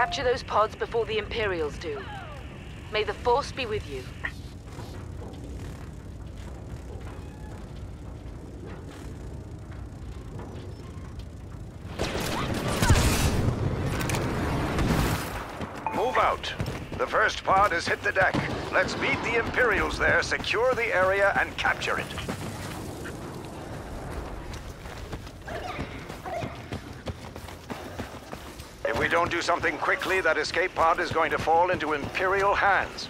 Capture those pods before the Imperials do. May the Force be with you. Move out. The first pod has hit the deck. Let's meet the Imperials there, secure the area, and capture it. Don't do something quickly, that escape pod is going to fall into Imperial hands.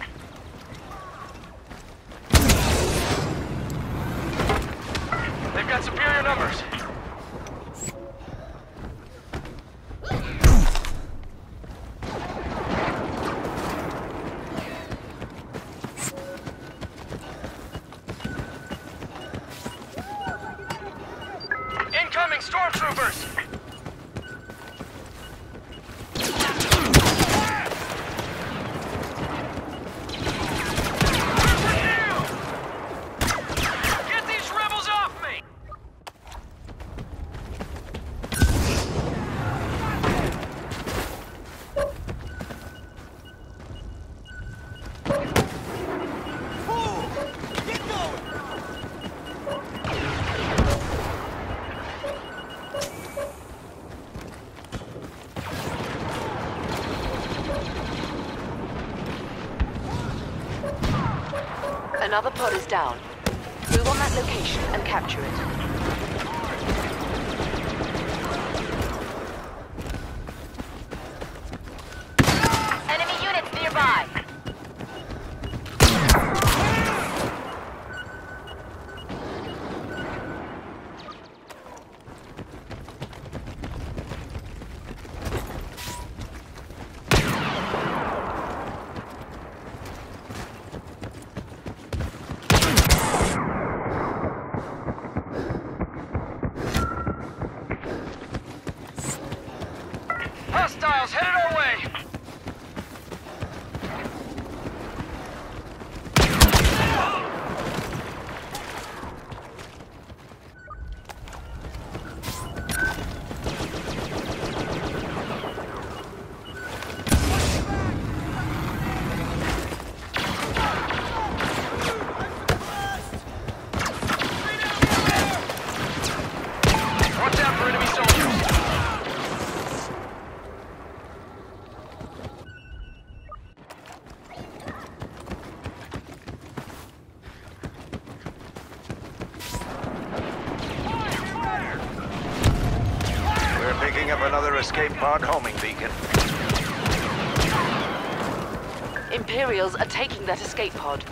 They've got superior numbers. Another pod is down. Move on that location and capture it. Up another escape pod homing beacon. Imperials are taking that escape pod.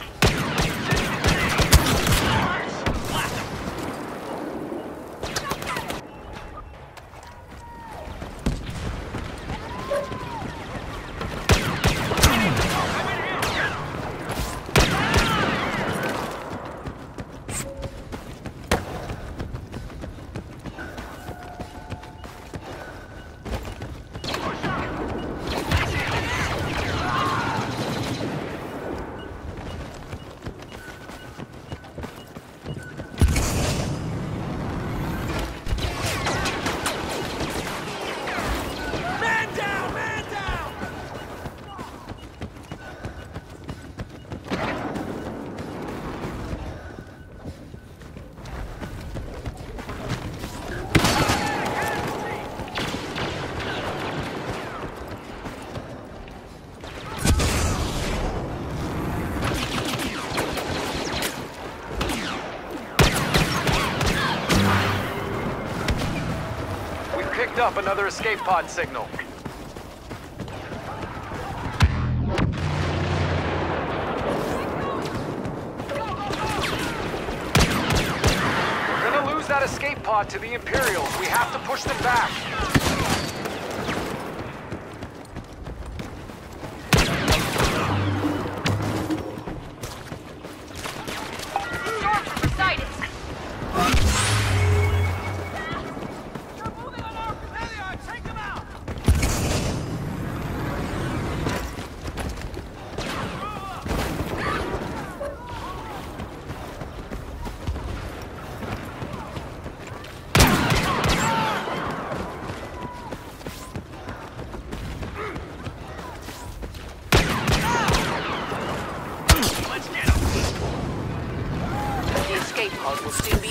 Picked up another escape pod signal. We're gonna lose that escape pod to the Imperials. We have to push them back.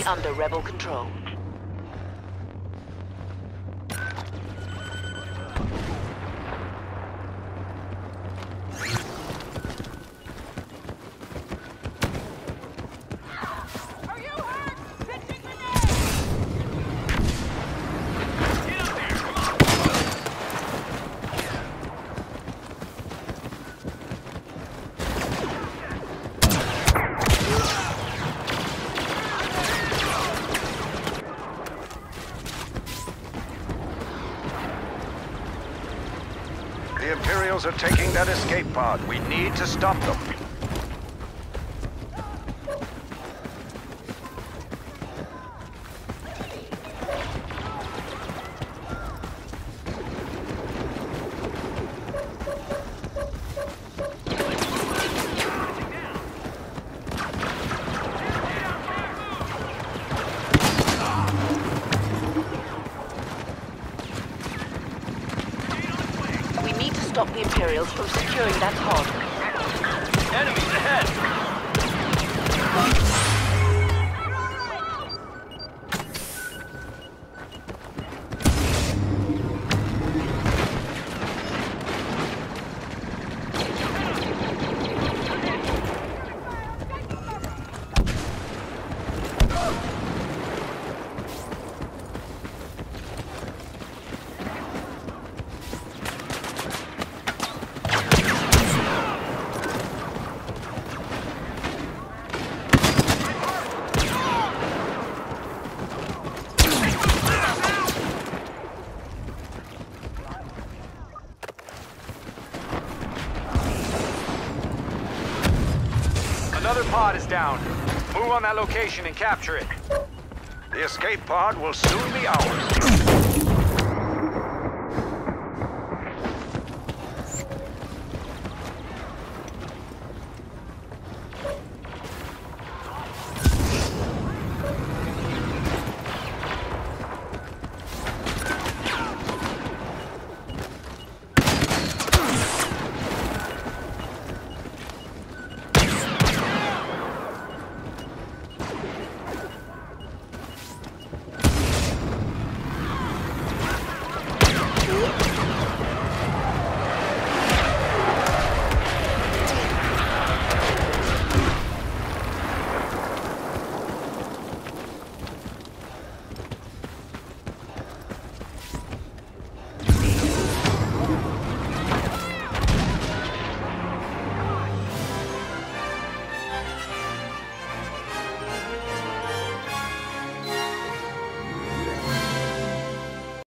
Under rebel control. The Imperials are taking that escape pod. We need to stop them. Stop the Imperials from securing that pod. Enemies ahead! Another pod is down. Move on that location and capture it. The escape pod will soon be ours.